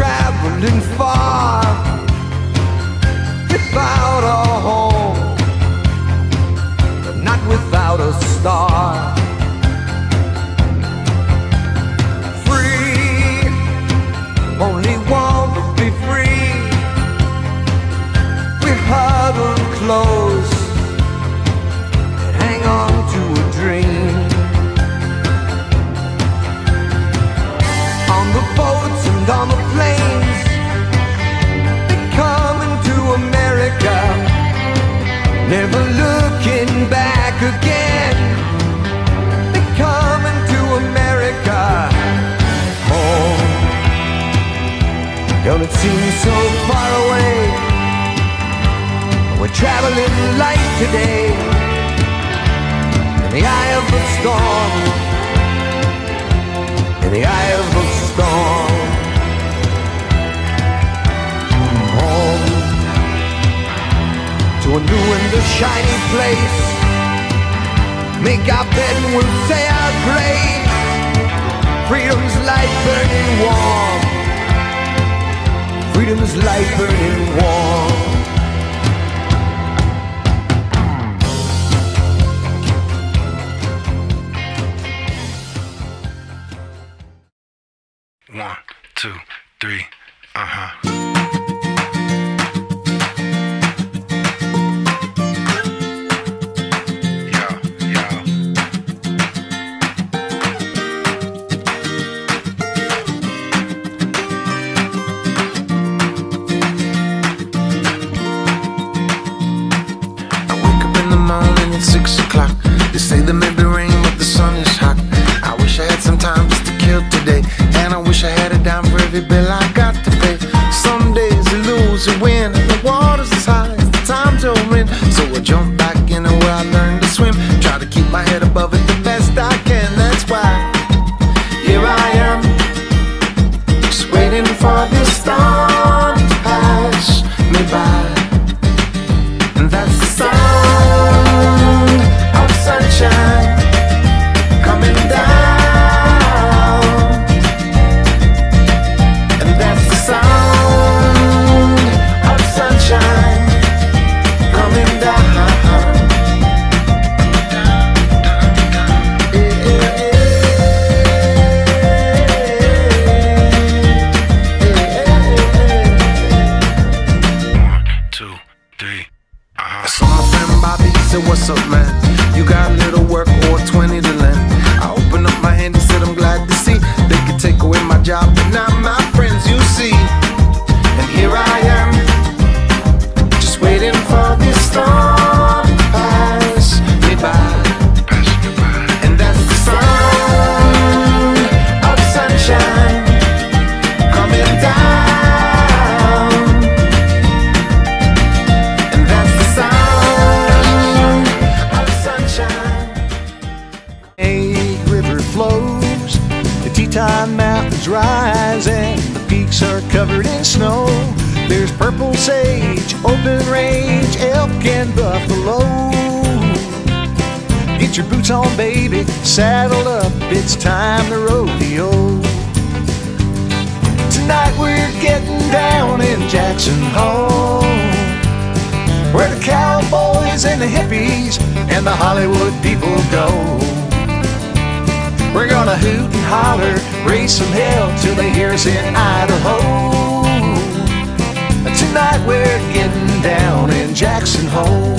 traveling far without a home, but not without a star. Free, only want to be free. We huddle close Don't it seem so far away? We're traveling light today in the eye of the storm. In the eye of the storm. Home to a new and a shiny place. Make our bed and we'll say our grace. Freedom's light burning warm. Freedom's light burning warm. One, two, three, uh huh. Wish I had a dime for every bill I got to pay. Some days you lose, you win, and the water's as high as the time to win. So I jump back in where I learned to swim. Try to keep my head above it the best I can. That's why here I am, just waiting for this storm to pass me by. Job, but not my friends, you see. And here I covered in snow. There's purple sage, open range, elk, and buffalo. Get your boots on, baby, saddle up, it's time to rodeo. Tonight we're getting down in Jackson Hole where the cowboys and the hippies and the Hollywood people go. We're gonna hoot and holler, raise some hell till they hear us in Idaho. Tonight we're getting down in Jackson Hole.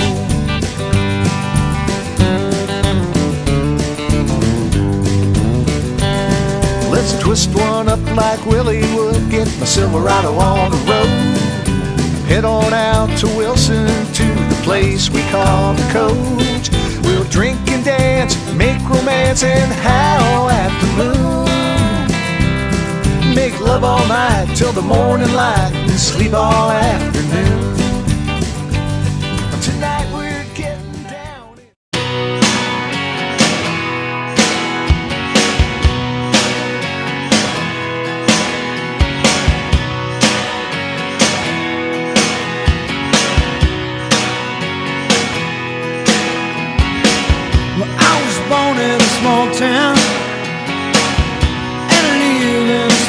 Let's twist one up like Willie would. Get my Silverado on the road. Head on out to Wilson to the place we call the coach. We'll drink and dance, make romance, and howl at the moon. Make love all night till the morning light and sleep all afternoon.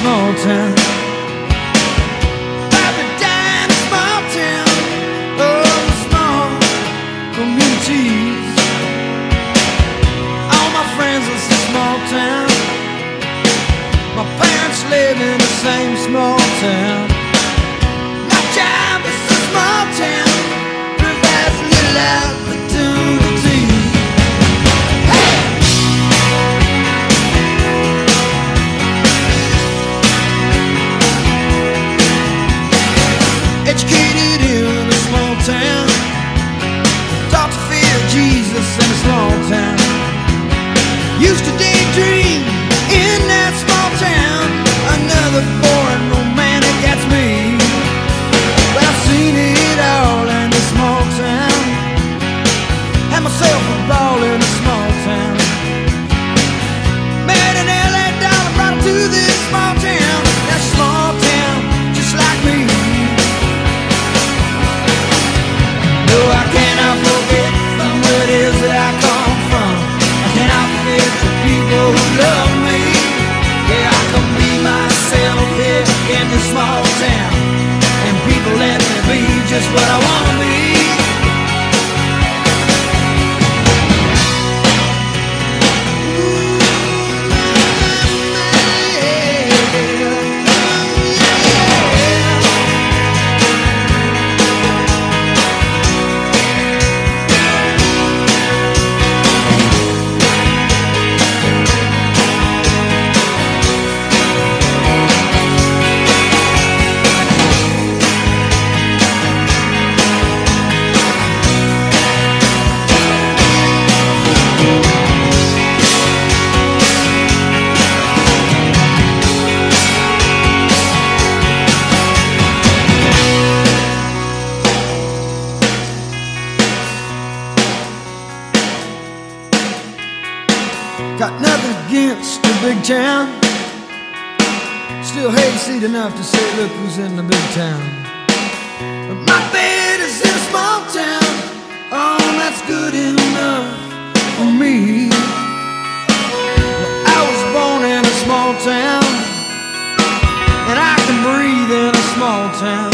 And I Jesus in a small town. Used to daydream. what I want. Hayseed enough to say, look who's in the big town. My bed is in a small town. Oh, that's good enough for me. I was born in a small town, and I can breathe in a small town.